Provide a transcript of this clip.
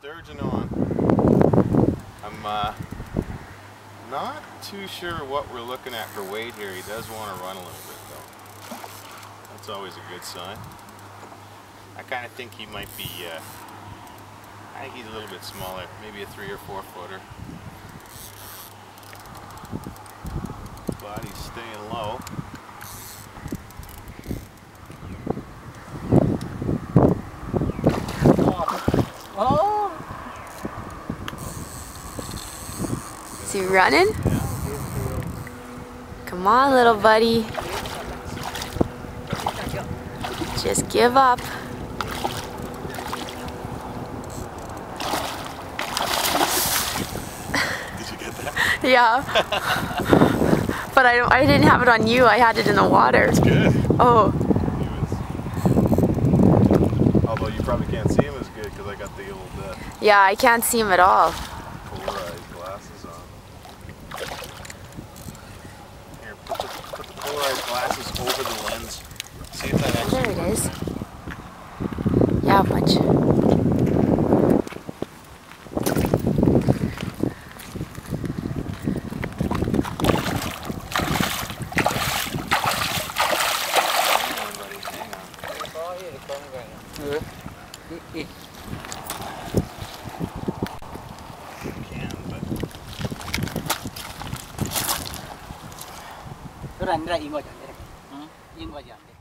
Sturgeon on. I'm uh, not too sure what we're looking at for weight here. He does want to run a little bit though. That's always a good sign. I kind of think he might be, uh, I think he's a little bit smaller, maybe a three or four footer. Body's staying low. Oh! Is he running? Come on, little buddy. Just give up. Did you get that? Yeah. but I, I didn't have it on you. I had it in the water. Good. Oh, Although you probably can't see him as good because I got the old uh, yeah, I can't see him at all. polarized glasses on. Here, put the, put the polarized glasses over the lens. See if that There actually it works. is. Yeah, much. Hang on, buddy. ногами.